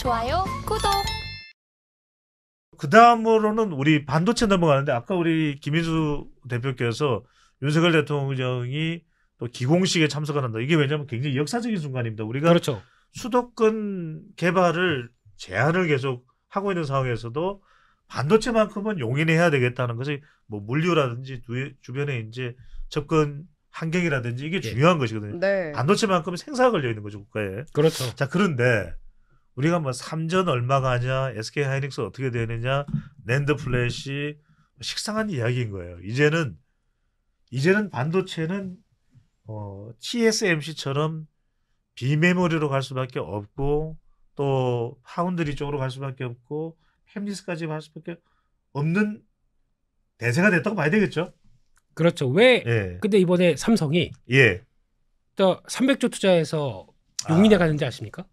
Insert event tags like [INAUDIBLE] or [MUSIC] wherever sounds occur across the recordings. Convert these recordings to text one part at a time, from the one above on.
좋아요, 구독. 그 다음으로는 우리 반도체 넘어가는데 아까 우리 김인수 대표께서 윤석열 대통령이 또 기공식에 참석한다. 이게 왜냐하면 굉장히 역사적인 순간입니다. 우리가 그렇죠. 수도권 개발을 제한을 계속 하고 있는 상황에서도 반도체만큼은 용인해야 되겠다는 것이 뭐 물류라든지 두- 주변에 이제 접근 환경이라든지 이게 예. 중요한 것이거든요. 네. 반도체만큼은 생사가 걸려 있는 거죠 국가에. 그렇죠. 자 그런데 우리가 뭐 삼전 얼마가 하냐, SK 하이닉스 어떻게 되느냐, NAND flash 식상한 이야기인 거예요. 이제는 이제는 반도체는 어, TSMC처럼 비메모리로 갈 수밖에 없고 또 파운드리 쪽으로 갈 수밖에 없고 fabless까지 갈 수밖에 없는 대세가 됐다고 봐야 되겠죠. 그렇죠. 왜 예, 근데 이번에 삼성이 예. 또 300조 투자해서 용인에 아, 가는지 아십니까?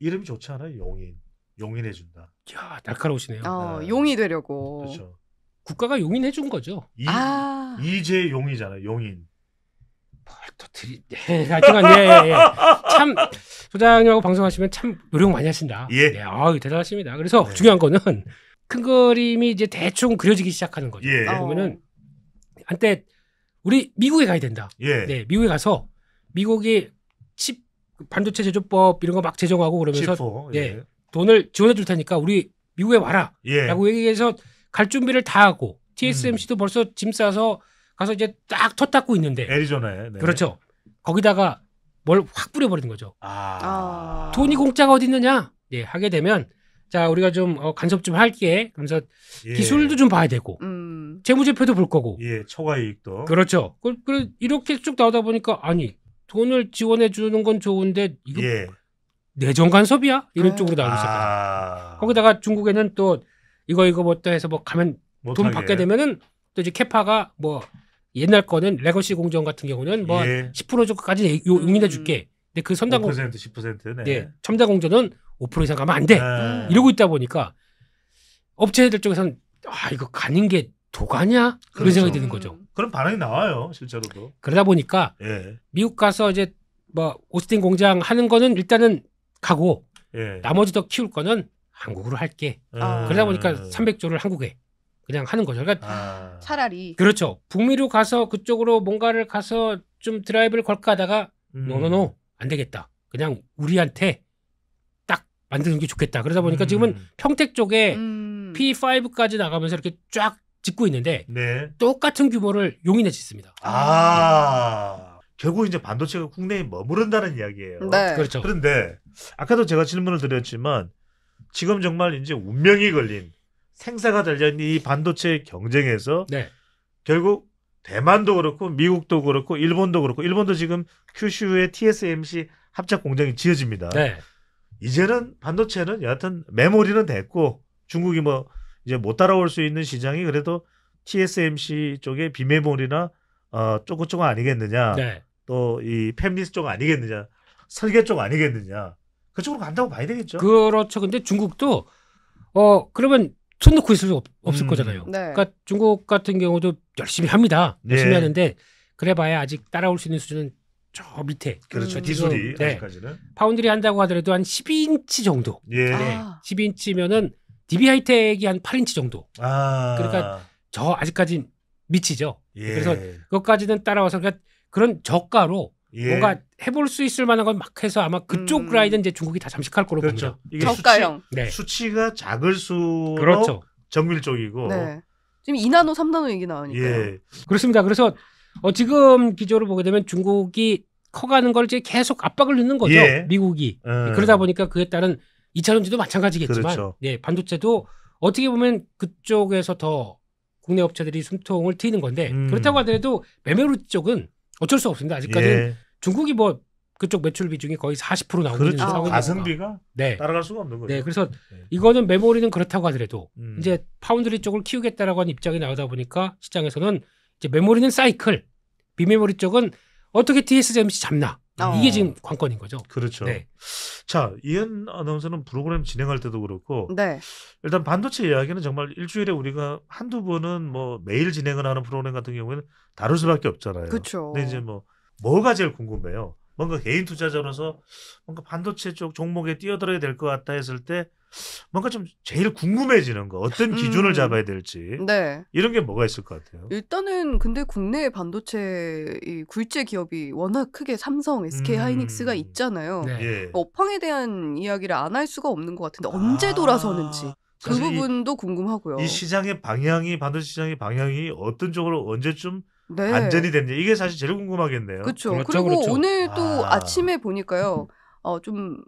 이름이 좋지 않아요? 용인, 용인해 준다. 이야, 날카로우시네요. 어, 아. 용이 되려고. 그렇죠. 국가가 용인해 준 거죠. 이, 아. 이재 용이잖아요. 용인. 또 드리... 예, 하여튼간 예, 예, 예. 참 소장님하고 방송하시면 참 노력 많이 하신다. 예. 네, 아유, 대단하십니다. 그래서 네. 중요한 거는 큰 그림이 이제 대충 그려지기 시작하는 거죠. 예. 어. 그러면은 한때 우리 미국에 가야 된다. 예. 네, 미국에 가서 미국이 칩 반도체 제조법 이런 거 막 제정하고 그러면서. 예. 돈을 지원해 줄 테니까 우리 미국에 와라. 예. 라고 얘기해서 갈 준비를 다 하고 TSMC도 음. 벌써 짐 싸서 가서 이제 딱 터 닦고 있는데 애리조나에. 네. 그렇죠. 거기다가 뭘 확 뿌려버리는 거죠. 아. 아. 돈이 공짜가 어디 있느냐? 예, 하게 되면 자 우리가 좀 어, 간섭 좀 할게. 그러면서 예. 기술도 좀 봐야 되고 음. 재무제표도 볼 거고. 예, 초과 이익도. 그렇죠. 그, 그 이렇게 쭉 나오다 보니까 아니 돈을 지원해 주는 건 좋은데 이거 예. 내정 간섭이야? 이런 아. 쪽으로 나오기 시작해요. 아. 거기다가 중국에는 또 이거 이거 뭐또 해서 뭐 가면 돈 못하게. 받게 되면은 또 이제 capa가 뭐 옛날 거는 legacy 공정 같은 경우는 뭐 예. 10% 정도까지 용인해 줄게. 근데 그 첨단 공정 5% 10%네. 예, 첨단 공정은 5% 이상 가면 안 돼. 이러고 있다 보니까 업체들 쪽에서는 아 이거 가는 게 독 아냐 이런 그렇죠. 생각이 드는 거죠. 그런 반응이 나와요, 실제로도. 그러다 보니까 예. 미국 가서 이제 뭐 오스틴 공장 하는 거는 일단은 가고 예. 나머지 더 키울 거는 한국으로 할게. 아. 그러다 보니까 300조를 한국에 그냥 하는 거죠. 그러니까 아. 차라리. 그렇죠. 북미로 가서 그쪽으로 뭔가를 가서 좀 드라이브를 걸까 하다가 음. no no no 안 되겠다. 그냥 우리한테 딱 만드는 게 좋겠다. 그러다 보니까 음. 지금은 평택 쪽에 음. P5까지 나가면서 이렇게 쫙 짓고 있는데 네. 똑같은 규모를 용인해 짓습니다. 아. 결국 이제 반도체가 국내에 머무른다는 이야기예요. 네. 그렇죠. 그런데 아까도 제가 질문을 드렸지만 지금 정말 이제 운명이 걸린 생사가 달려있는 이 반도체 경쟁에서 네. 결국 대만도 그렇고 미국도 그렇고 일본도 그렇고 일본도 지금 큐슈에 TSMC 합작 공장이 지어집니다. 네. 이제는 반도체는 여하튼 메모리는 됐고 중국이 뭐 이제 못 따라올 수 있는 시장이 그래도 TSMC 쪽의 비메모리나 어 조금 조금 아니겠느냐 네. 또이 팹리스 쪽 아니겠느냐 설계 쪽 아니겠느냐 그쪽으로 간다고 봐야 되겠죠. 그렇죠. 근데 중국도 어 그러면 손 놓고 있을 수 없, 없을 음. 거잖아요. 네. 그러니까 중국 같은 경우도 열심히 합니다. 열심히 네. 하는데 그래봐야 아직 따라올 수 있는 수준은 저 밑에 그렇죠 음. 기술이 네. 아직까지는 파운드리 한다고 하더라도 한 12인치 정도. 예. 아. 12인치면은 DB 하이텍이 한 8인치 정도. 아 그러니까 저 아직까지 미치죠. 예. 그래서 그것까지는 따라와서 그러니까 그런 저가로 예. 뭔가 해볼 수 있을 만한 건 막 해서 아마 그쪽 음. 라인은 이제 중국이 다 잠식할 거로 그렇죠. 봅니다. 이게 저가형. 네, 수치, 가 작을수록 그렇죠. 정밀 쪽이고 네. 지금 2나노, 3나노 얘기 나오니까. 예. 그렇습니다. 그래서 어, 지금 기조를 보게 되면 중국이 커가는 걸 이제 계속 압박을 넣는 거죠. 예. 미국이 음. 그러다 보니까 그에 따른 2차 전지도 마찬가지겠지만, 그렇죠. 예, 반도체도 어떻게 보면 그쪽에서 더 국내 업체들이 숨통을 트이는 건데 음. 그렇다고 하더라도 메모리 쪽은 어쩔 수 없습니다. 아직까지는 예. 중국이 뭐 그쪽 매출 비중이 거의 40% 나오고 있는 그렇죠. 상황이니까. 가성비가 네. 따라갈 수가 없는 거죠. 네, 그래서 네. 이거는 메모리는 그렇다고 하더라도 음. 이제 파운드리 쪽을 키우겠다라고 하는 입장이 나오다 보니까 시장에서는 메모리는 사이클, 비메모리 쪽은 어떻게 TSMC 잡나 어. 이게 지금 관건인 거죠. 그렇죠. 네, 자, 이현 아나운서는 프로그램 진행할 때도 그렇고 네. 일단 반도체 이야기는 정말 일주일에 우리가 한두 번은 뭐 매일 진행을 하는 프로그램 같은 경우에는 다룰 수밖에 없잖아요. 그렇죠. 근데 이제 뭐 뭐가 제일 궁금해요. 뭔가 개인 투자자로서 뭔가 반도체 쪽 종목에 뛰어들어야 될 것 같다 했을 때 뭔가 좀 제일 궁금해지는 거 어떤 기준을 음. 잡아야 될지 네. 이런 게 뭐가 있을 것 같아요. 일단은 근데 국내 반도체 이 굴제 기업이 워낙 크게 삼성, SK 음. 하이닉스가 있잖아요. 네. 예. 업황에 대한 이야기를 안 할 수가 없는 것 같은데 언제 아, 돌아서는지 그 사실 이- 부분도 궁금하고요. 이 시장의 방향이 반도체 시장의 방향이 어떤 쪽으로 언제쯤 네. 안전이 됐냐 이게 사실 제일 궁금하겠네요. 그렇죠. 그렇죠, 그리고 그렇죠. 오늘 또 아. 아. 침에 보니까요. 어, 좀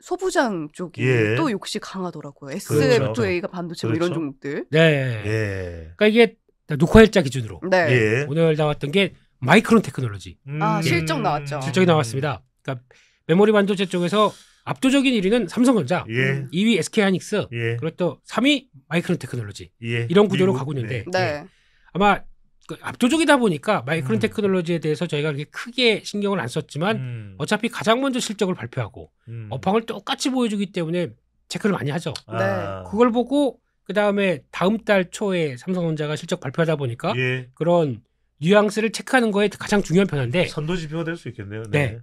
소부장 쪽이 예. 또 역시 강하더라고요. 그렇죠. SF2A가 반도체 뭐 이런 그렇죠. 종목들. 네. 예. 그러니까 이게 녹화일자 기준으로 네. 예. 오늘 나왔던 게 마이크론 테크놀로지 아, 음. 실적 나왔죠. 실적이 나왔습니다. 그러니까 메모리 반도체 쪽에서 압도적인 1위는 삼성전자, 예. 2위 SK 하이닉스, 예. 그리고 또 3위 마이크론 테크놀로지 예. 이런 구조로 미국, 가고 있는데 네. 아마 그 압도적이다 보니까 마이크론 음. 테크놀로지에 대해서 저희가 그렇게 크게 신경을 안 썼지만 음. 어차피 가장 먼저 실적을 발표하고 음. 업황을 똑같이 보여주기 때문에 체크를 많이 하죠. 아. 그걸 보고 그 다음에 다음 달 초에 삼성전자가 실적 발표하다 보니까 예. 그런 뉘앙스를 체크하는 거에 가장 중요한 변화인데 선도 지표가 될 수 있겠네요. 네.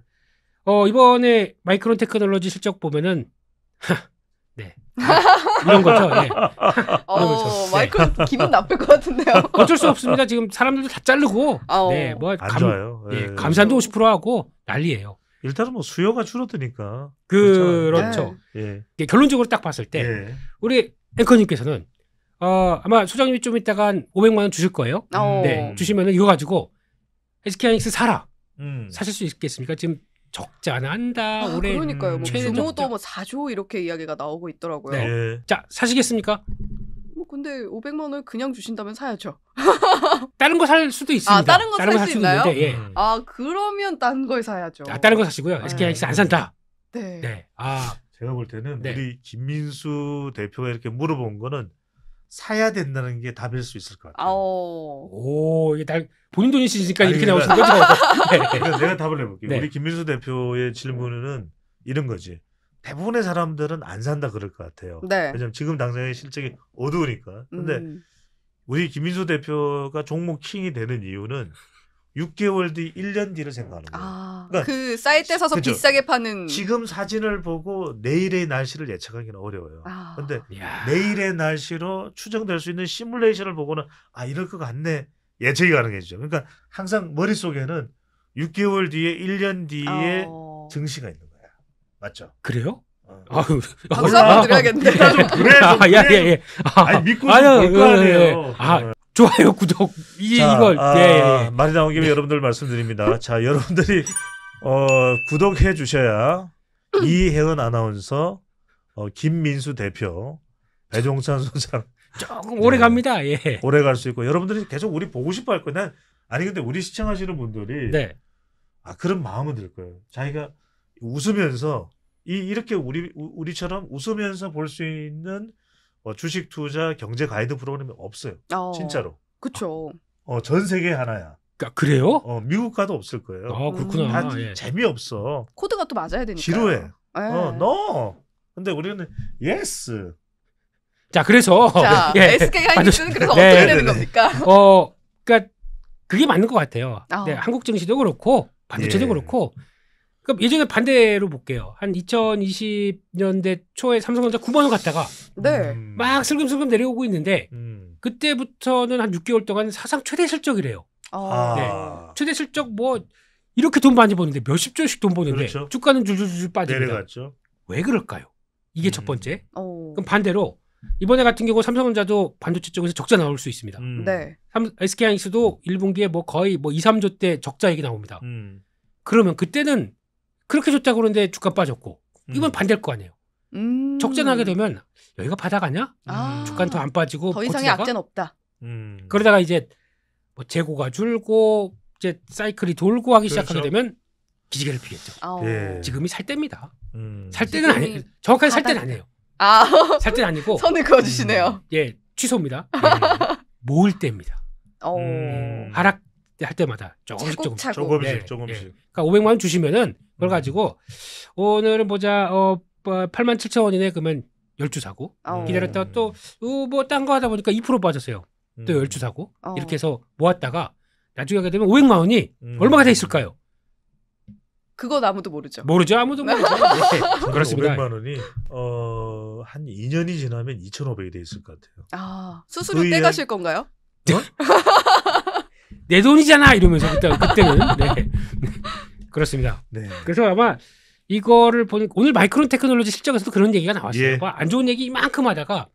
어, 이번에 마이크론 테크놀로지 실적 보면은 [LAUGHS] 네 이런 거죠. 예. [LAUGHS] 어, 그러면서, 마이크로 기분 나쁠 것 같은데요. [LAUGHS] 어쩔 수 없습니다. 지금 사람들도 다 자르고 아오. 네, 뭐안 감, 좋아요. 예, 예. 감산도 50% 하고 난리예요. 일단은 뭐 수요가 줄어드니까. 그렇죠. 네. 예. 결론적으로 딱 봤을 때 예. 우리 앵커님께서는 어, 아마 소장님이 좀 이따가 한 500만 원 주실 거예요. 어. 네, 주시면은 이거 가지고 SK 하이닉스 사라. 음. 사실 수 있겠습니까? 지금 적자 안 한다. 아, 올해 그러니까요. 뭐 규모도 적자. 뭐 4조 이렇게 이야기가 나오고 있더라고요. 네. 예. 자, 사시겠습니까? 뭐 근데 500만 원 그냥 주신다면 사야죠. [LAUGHS] 다른 거 살 수도 있습니다. 아, 다른 거살 살수 있나요? 있는데, 예. 음. 아 그러면 딴 걸 사야죠. 아, 다른 거 사시고요. SK 하이닉스 안 산다. 네. 네. 아, 제가 볼 때는 네. 우리 김민수 대표가 이렇게 물어본 거는 사야 된다는 게 답일 수 있을 것 같아요. 아오. 오, 이게 날 본인 돈이 있으니까 아니, 이렇게 나오시는 거죠. [LAUGHS] 네. 그러니까 내가 답을 해볼게요. 네. 우리 김민수 대표의 질문은 이런 거지. 대부분의 사람들은 안 산다 그럴 것 같아요. 네. 왜냐면 지금 당장의 실적이 어두우니까. 근데 음. 우리 김민수 대표가 종목 킹이 되는 이유는 6개월 뒤, 1년 뒤를 생각하는 거예요. 아, 그러니까 그 사이트에 사서 그죠. 비싸게 파는. 지금 사진을 보고 내일의 날씨를 예측하기는 어려워요. 아. 근데 이야. 내일의 날씨로 추정될 수 있는 시뮬레이션을 보고는 아 이럴 것 같네 예측이 가능해지죠. 그러니까 항상 머릿 속에는 6개월 뒤에 1년 뒤에 어. 증시가 있는. 맞죠? 그래요? 어. 아유. 박수 아, 한번 드려야겠네. 일단 좀 그래 좀 아, 예, 예. 아, 아니 믿고 예, 아니에요. 예. 아, 어. 좋아요, 구독. 이, 자, 이걸. 아, 예, 예, 예. 말이 나온 김에 여러분들 말씀드립니다. 자, 여러분들이 어, 구독해 주셔야 이혜은 아나운서, 어, 김민수 대표, 배종찬 소장 조금 오래 네. 갑니다. 예. 오래 갈 수 있고 여러분들이 계속 우리 보고 싶어 할 거예요. 난 아니 근데 우리 시청하시는 분들이 네. 아 그런 마음은 들 거예요. 자기가 웃으면서 이 이렇게 우리 우- 우리처럼 웃으면서 볼 수 있는 어, 주식 투자 경제 가이드 프로그램이 없어요. 어. 진짜로. 그쵸. 어, 전 세계 하나야. 그- 그래요? 어, 미국 가도 없을 거예요. 아, 그렇구나. 다 예. 재미없어. 코드가 또 맞아야 되니까. 지루해. 네. 어, no. 근데 우리는 yes. 자, 그래서 자, [LAUGHS] 예. SK 하이닉스는 그래서 네, 어떻게 네, 되는 네. 겁니까? [LAUGHS] 어, 그러니까 그게 맞는 것 같아요. 아. 네, 한국 증시도 그렇고 반도체도 예. 그렇고. 그럼 예전에 반대로 볼게요. 한 2020년대 초에 삼성전자 9만 원 갔다가 네. 음, 막 슬금슬금 내려오고 있는데 음. 그때부터는 한 6개월 동안 사상 최대 실적이래요. 어. 아. 최대 실적 뭐 이렇게 돈 많이 버는데 몇십 조씩 돈 버는데 그렇죠. 주가는 줄줄줄 빠집니다. 내려갔죠. 왜 그럴까요? 이게 첫 음. 번째. 어. 그럼 반대로 이번에 같은 경우 삼성전자도 반도체 쪽에서 적자 나올 수 있습니다. 음. 네. 삼, SK하이닉스도 1분기에 뭐 거의 뭐 2, 3조 대 적자 얘기 나옵니다. 음. 그러면 그때는 그렇게 좋다고 그러는데 주가 빠졌고 이번 음. 반대일 거 아니에요. 음. 적자 나게 되면 여기가 바닥 아니야? 아. 주가는 더 안 빠지고 더 이상의 버티다가 악재는 없다. 음. 그러다가 이제 뭐 재고가 줄고 이제 사이클이 돌고 하기 그렇죠. 시작하게 되면 기지개를 피겠죠. 어. 예. 지금이 살 때입니다. 음. 살 때는 지금이 아니에요. 정확하게 살 때는 바닥. 아니에요. 아, 살 때는 아니고 [LAUGHS] 선을 그어주시네요. 예 취소입니다. 음. 모을 때입니다. 어. 음. 하락 할 때마다 조금씩 조금. 차곡차곡. 조금씩 네, 조금씩. 예. 그러니까 500만 원 주시면은 그걸 음. 가지고 오늘은 보자 어 8만 7천 원이네 그러면 12 사고 어. 기다렸다가 또뭐딴거 하다 보니까 2% 빠졌어요. 또 음. 12 사고 어. 이렇게 해서 모았다가 나중에 하게 되면 500만 원이 음. 얼마가 돼 있을까요? 그건 아무도 모르죠. 모르죠 아무도 모르죠. 네. [LAUGHS] 그렇습니다. 500만 원이 어, 한 2년이 지나면 2,500이 돼 있을 것 같아요. 아 수수료 거의 떼가실 건가요? [LAUGHS] 내 돈이잖아 이러면서 그때 그때는 네. 그렇습니다. 네. 그래서 아마 이거를 보니 오늘 마이크론 테크놀로지 실적에서도 그런 얘기가 나왔어요. 예. 뭐안 좋은 얘기 이만큼 하다가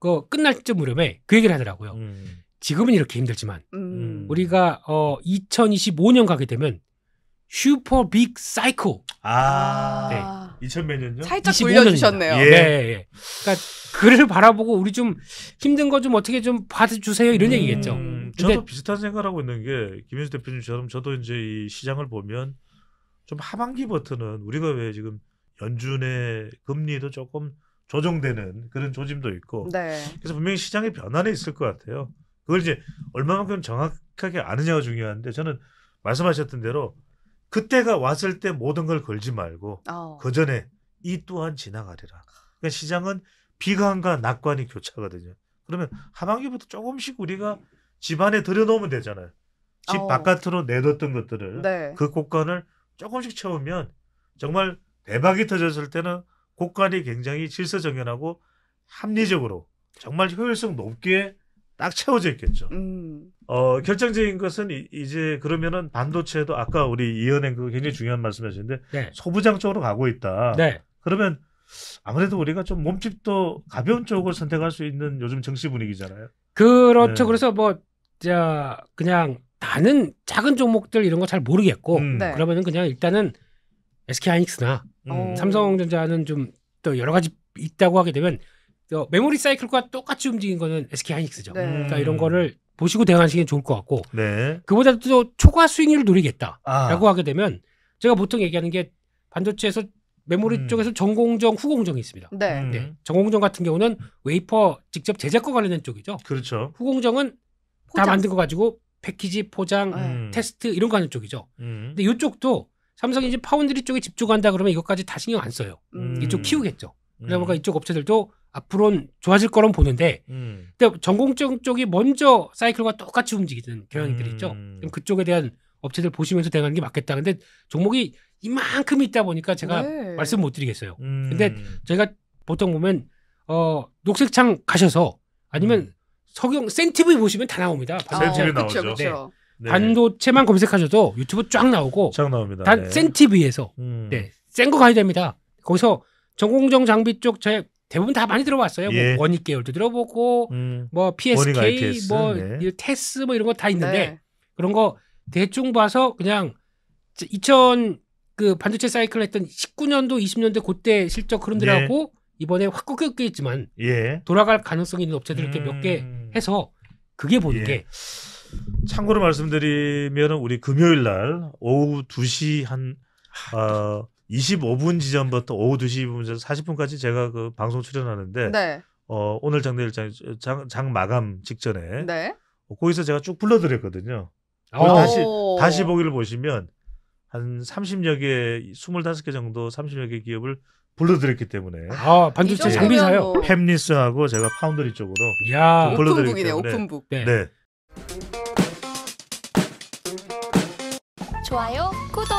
그 끝날 쯤 무렵에 그 얘기를 하더라고요. 음. 지금은 이렇게 힘들지만 음. 우리가 어 2025년 가게 되면 슈퍼 빅 사이클 아, 네. 2000몇 년요? 살짝 25 년입니다. 돌려주셨네요. 예. 네, 예. 그러니까 그를 바라보고 우리 좀 힘든 거 좀 어떻게 좀 봐주세요 이런 음, 얘기겠죠. 저도 근데- 비슷한 생각을 하고 있는 게 김현수 대표님처럼 저도 이제 이 시장을 보면 좀 하반기 버튼은 우리가 왜 지금 연준의 금리도 조금 조정되는 그런 조짐도 있고 네. 그래서 분명히 시장의 변화는 있을 것 같아요. 그걸 이제 얼마만큼 정확하게 아느냐가 중요한데 저는 말씀하셨던 대로 그때가 왔을 때 모든 걸 걸지 말고 어. 그 전에 이 또한 지나가리라. 그러니까 시장은 비관과 낙관이 교차거든요. 그러면 하반기부터 조금씩 우리가 집 안에 들여놓으면 되잖아요. 집 어. 바깥으로 내뒀던 것들을 네. 그 곡간을 조금씩 채우면 정말 대박이 터졌을 때는 곡간이 굉장히 질서정연하고 합리적으로 정말 효율성 높게 딱 채워져 있겠죠. 음. 어, 결정적인 것은 이, 이제 그러면은 반도체도 아까 우리 이현행 그 굉장히 중요한 말씀하셨는데 네. 소부장 쪽으로 가고 있다. 네. 그러면 아무래도 우리가 좀 몸집도 가벼운 쪽을 선택할 수 있는 요즘 정치 분위기잖아요. 그렇죠. 네. 그래서 뭐, 자, 그냥 나는 작은 종목들 이런 거 잘 모르겠고, 음. 네. 그러면은 그냥 일단은 SK 하이닉스나 어. 삼성전자는 좀 또 여러 가지 있다고 하게 되면 또 메모리 사이클과 똑같이 움직인 거는 SK 하이닉스죠. 네. 그러니까 이런 거를 보시고 대응하시는 게 좋을 것 같고, 네. 그보다도 또 초과 수익률을 노리겠다라고 아, 하게 되면 제가 보통 얘기하는 게 반도체에서 메모리 음. 쪽에서 전공정, 후공정이 있습니다. 네. 음. 네. 전공정 같은 경우는 웨이퍼 직접 제작과 관련된 쪽이죠. 그렇죠. 후공정은 다 포장. 만든 거 가지고 패키지, 포장, 음. 테스트 이런 거 하는 쪽이죠. 음. 근데 이쪽도 삼성이 이제 파운드리 쪽에 집중한다 그러면 이것까지 다 신경 안 써요. 음. 이쪽 키우겠죠. 그러다 음. 보니까 이쪽 업체들도 앞으로는 좋아질 거론 보는데 음. 근데 전공정 쪽이 먼저 사이클과 똑같이 움직이는 경향들이 음. 있죠. 그럼 그쪽에 대한 업체들 보시면서 대응하는 게 맞겠다. 근데 종목이 이만큼 있다 보니까 제가 네. 말씀 못 드리겠어요. 음. 근데 저희가 보통 보면 어 녹색창 가셔서 아니면 음. 서경 센티비 보시면 다 나옵니다. 아, 그쵸, 나오죠. 그쵸. 네. 반도체만 검색하셔도 유튜브 쫙 나오고 쫙 나옵니다. 단 네. 센티비에서 음. 네, 센거 가야 됩니다. 거기서 전공정 장비 쪽 제 대부분 다 많이 들어봤어요. 예. 뭐 원익 계열도 들어보고 음. 뭐 PSK ITS, 뭐 네. 이 테스 뭐 이런 거 다 있는데 네. 그런 거 대충 봐서 그냥 2000 그 반도체 사이클 했던 19년도 20년대 그때 실적 흐름들하고 네. 이번에 확 꺾여 있지만 예. 돌아갈 가능성이 있는 업체들 이렇게 몇개 음. 해서 그게 보는 예. 게 참고로 말씀드리면 우리 금요일 날 오후 2시 한 어, 25분 지점부터 오후 2시 2분 40분까지 제가 그 방송 출연하는데 네. 어, 오늘 장내일장 장, 장 마감 직전에 네. 어, 거기서 제가 쭉 불러드렸거든요. 어, 다시- 오. 다시 보기를 보시면 한 30여 개, 25개 정도 30여 개 기업을 불러드렸기 때문에 아, 반도체 이 장비사요. 뭐 햄리스하고 제가 파운드리 쪽으로 야. 불러드리기 오픈북이네 때문에. 오픈북. 네. 네. 좋아요, 구독.